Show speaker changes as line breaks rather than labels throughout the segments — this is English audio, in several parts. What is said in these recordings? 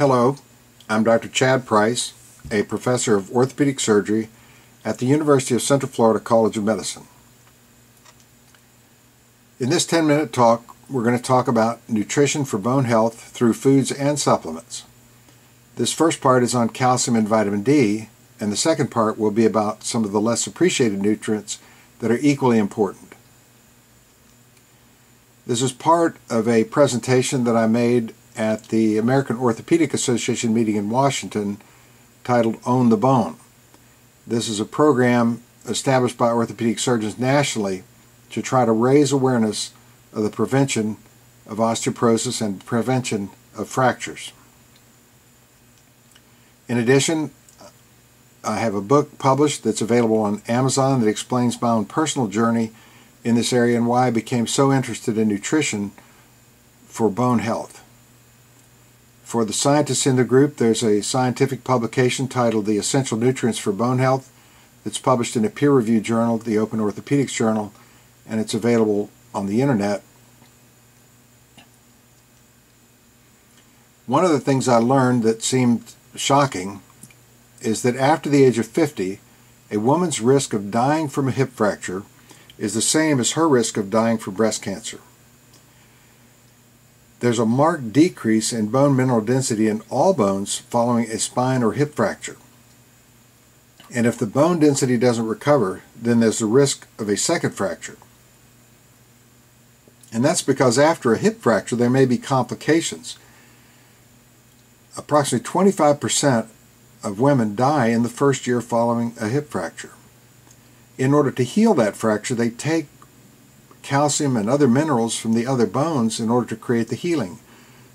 Hello, I'm Dr. Chad Price, a professor of orthopedic surgery at the University of Central Florida College of Medicine. In this 10 minute talk, we're going to talk about nutrition for bone health through foods and supplements. This first part is on calcium and vitamin D, and the second part will be about some of the less appreciated nutrients that are equally important. This is part of a presentation that I made at the American Orthopedic Association meeting in Washington titled Own the Bone. This is a program established by orthopedic surgeons nationally to try to raise awareness of the prevention of osteoporosis and prevention of fractures. In addition, I have a book published that's available on Amazon that explains my own personal journey in this area and why I became so interested in nutrition for bone health. For the scientists in the group, there's a scientific publication titled The Essential Nutrients for Bone Health that's published in a peer-reviewed journal, the Open Orthopedics Journal, and it's available on the internet. One of the things I learned that seemed shocking is that after the age of 50, a woman's risk of dying from a hip fracture is the same as her risk of dying from breast cancer there's a marked decrease in bone mineral density in all bones following a spine or hip fracture. And if the bone density doesn't recover, then there's a risk of a second fracture. And that's because after a hip fracture, there may be complications. Approximately 25% of women die in the first year following a hip fracture. In order to heal that fracture, they take calcium and other minerals from the other bones in order to create the healing.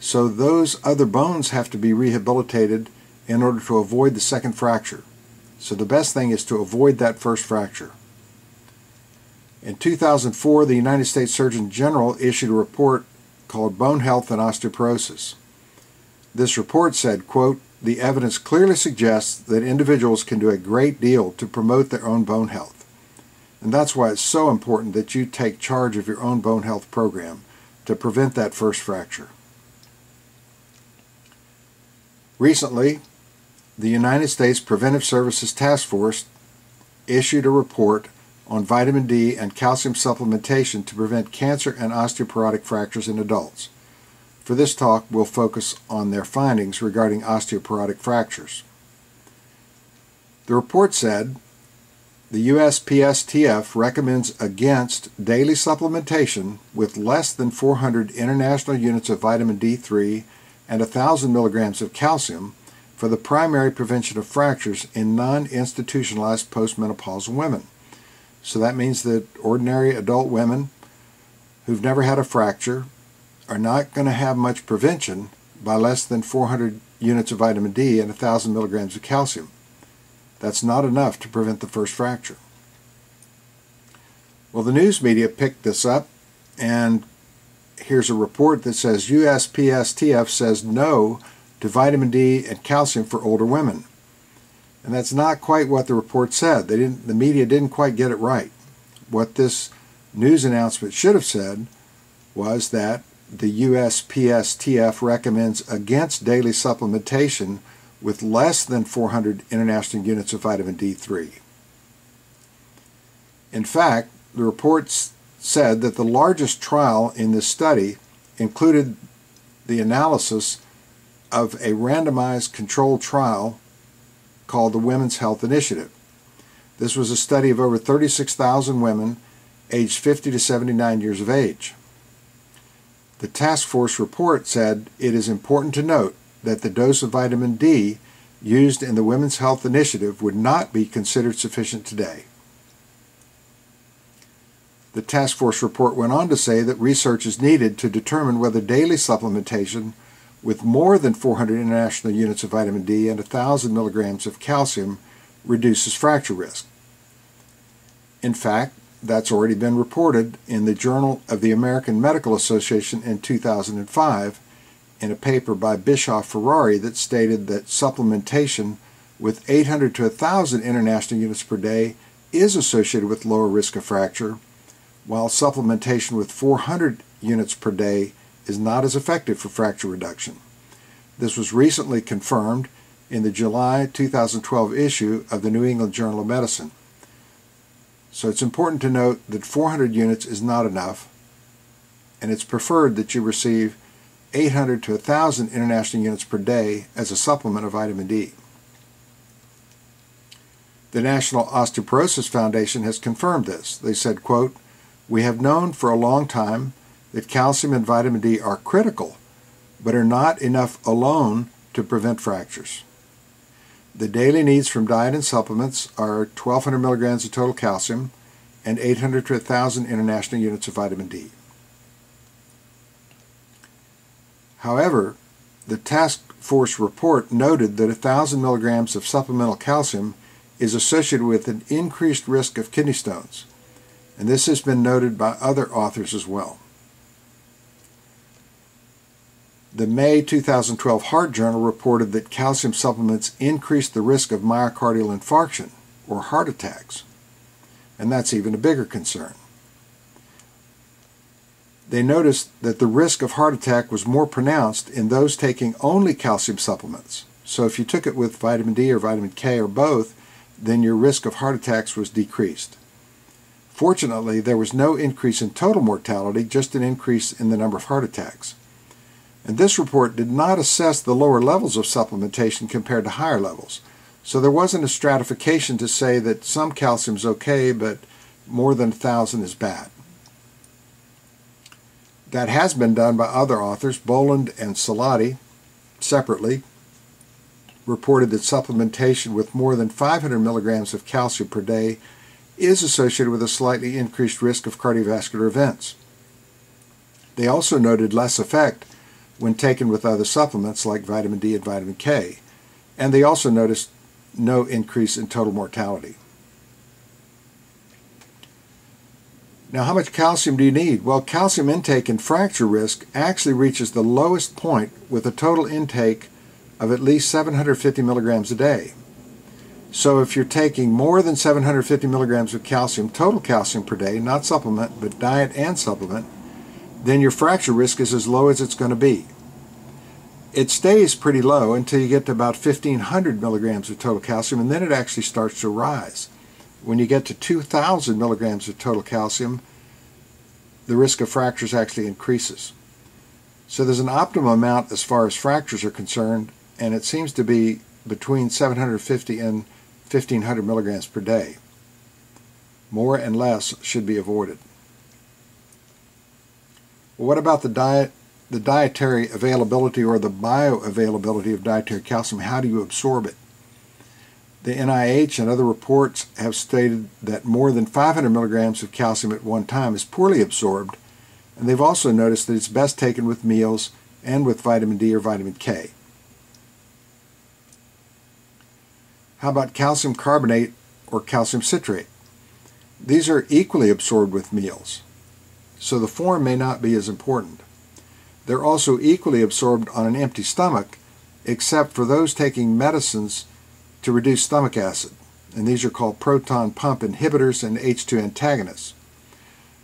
So those other bones have to be rehabilitated in order to avoid the second fracture. So the best thing is to avoid that first fracture. In 2004, the United States Surgeon General issued a report called Bone Health and Osteoporosis. This report said, quote, the evidence clearly suggests that individuals can do a great deal to promote their own bone health. And that's why it's so important that you take charge of your own bone health program to prevent that first fracture. Recently, the United States Preventive Services Task Force issued a report on vitamin D and calcium supplementation to prevent cancer and osteoporotic fractures in adults. For this talk, we'll focus on their findings regarding osteoporotic fractures. The report said the USPSTF recommends against daily supplementation with less than 400 international units of vitamin D3 and 1,000 milligrams of calcium for the primary prevention of fractures in non-institutionalized postmenopausal women. So that means that ordinary adult women who've never had a fracture are not going to have much prevention by less than 400 units of vitamin D and 1,000 milligrams of calcium. That's not enough to prevent the first fracture. Well, the news media picked this up, and here's a report that says USPSTF says no to vitamin D and calcium for older women. And that's not quite what the report said. They didn't, the media didn't quite get it right. What this news announcement should have said was that the USPSTF recommends against daily supplementation with less than 400 international units of vitamin D3. In fact, the reports said that the largest trial in this study included the analysis of a randomized controlled trial called the Women's Health Initiative. This was a study of over 36,000 women aged 50 to 79 years of age. The task force report said it is important to note that the dose of vitamin D used in the Women's Health Initiative would not be considered sufficient today. The task force report went on to say that research is needed to determine whether daily supplementation with more than 400 international units of vitamin D and 1,000 milligrams of calcium reduces fracture risk. In fact, that's already been reported in the Journal of the American Medical Association in 2005 in a paper by Bischoff Ferrari that stated that supplementation with 800 to 1,000 international units per day is associated with lower risk of fracture, while supplementation with 400 units per day is not as effective for fracture reduction. This was recently confirmed in the July 2012 issue of the New England Journal of Medicine. So it's important to note that 400 units is not enough, and it's preferred that you receive 800 to 1,000 international units per day as a supplement of vitamin D. The National Osteoporosis Foundation has confirmed this. They said, quote, We have known for a long time that calcium and vitamin D are critical, but are not enough alone to prevent fractures. The daily needs from diet and supplements are 1,200 milligrams of total calcium and 800 to 1,000 international units of vitamin D. However, the task force report noted that 1,000 milligrams of supplemental calcium is associated with an increased risk of kidney stones, and this has been noted by other authors as well. The May 2012 Heart Journal reported that calcium supplements increase the risk of myocardial infarction, or heart attacks, and that's even a bigger concern. They noticed that the risk of heart attack was more pronounced in those taking only calcium supplements. So if you took it with vitamin D or vitamin K or both, then your risk of heart attacks was decreased. Fortunately, there was no increase in total mortality, just an increase in the number of heart attacks. And this report did not assess the lower levels of supplementation compared to higher levels. So there wasn't a stratification to say that some calcium is okay, but more than 1,000 is bad. That has been done by other authors. Bolland and Salati, separately, reported that supplementation with more than 500 milligrams of calcium per day is associated with a slightly increased risk of cardiovascular events. They also noted less effect when taken with other supplements like vitamin D and vitamin K, and they also noticed no increase in total mortality. Now, how much calcium do you need? Well, calcium intake and fracture risk actually reaches the lowest point with a total intake of at least 750 milligrams a day. So if you're taking more than 750 milligrams of calcium, total calcium per day, not supplement, but diet and supplement, then your fracture risk is as low as it's going to be. It stays pretty low until you get to about 1500 milligrams of total calcium, and then it actually starts to rise. When you get to 2000 milligrams of total calcium, the risk of fractures actually increases. So there's an optimum amount as far as fractures are concerned, and it seems to be between 750 and 1500 milligrams per day. More and less should be avoided. What about the diet, the dietary availability or the bioavailability of dietary calcium? How do you absorb it? The NIH and other reports have stated that more than 500 milligrams of calcium at one time is poorly absorbed, and they've also noticed that it's best taken with meals and with vitamin D or vitamin K. How about calcium carbonate or calcium citrate? These are equally absorbed with meals, so the form may not be as important. They're also equally absorbed on an empty stomach, except for those taking medicines to reduce stomach acid, and these are called proton pump inhibitors and H2 antagonists.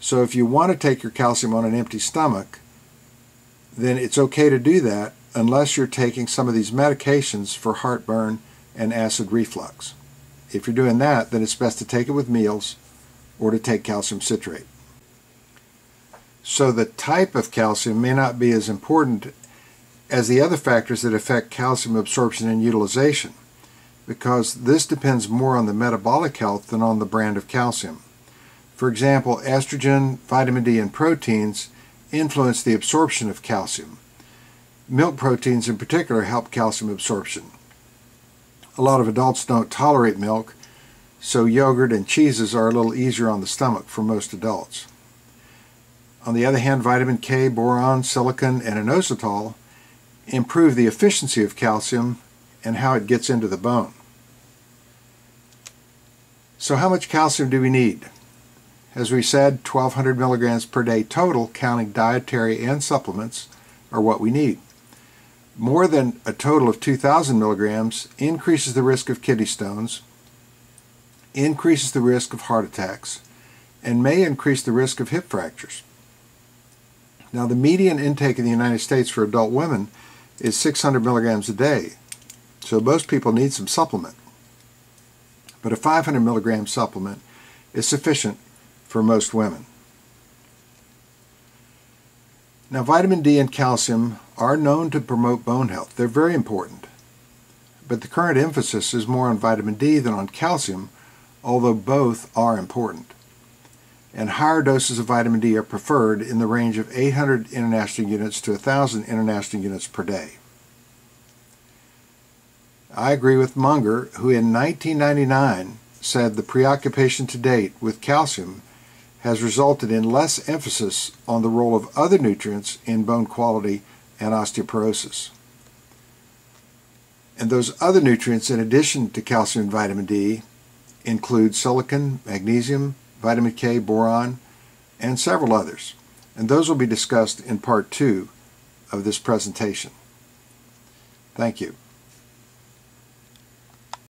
So if you want to take your calcium on an empty stomach, then it's okay to do that unless you're taking some of these medications for heartburn and acid reflux. If you're doing that, then it's best to take it with meals or to take calcium citrate. So the type of calcium may not be as important as the other factors that affect calcium absorption and utilization because this depends more on the metabolic health than on the brand of calcium. For example, estrogen, vitamin D, and proteins influence the absorption of calcium. Milk proteins in particular help calcium absorption a lot of adults don't tolerate milk, so yogurt and cheeses are a little easier on the stomach for most adults. On the other hand, vitamin K, boron, silicon, and inositol improve the efficiency of calcium and how it gets into the bone. So how much calcium do we need? As we said, 1200 milligrams per day total, counting dietary and supplements, are what we need more than a total of 2,000 milligrams increases the risk of kidney stones, increases the risk of heart attacks, and may increase the risk of hip fractures. Now, the median intake in the United States for adult women is 600 milligrams a day, so most people need some supplement. But a 500 milligram supplement is sufficient for most women. Now, vitamin D and calcium are known to promote bone health. They're very important. But the current emphasis is more on vitamin D than on calcium, although both are important. And higher doses of vitamin D are preferred in the range of 800 international units to 1,000 international units per day. I agree with Munger, who in 1999 said the preoccupation to date with calcium has resulted in less emphasis on the role of other nutrients in bone quality and osteoporosis. And those other nutrients, in addition to calcium and vitamin D, include silicon, magnesium, vitamin K, boron, and several others. And those will be discussed in part two of this presentation. Thank you.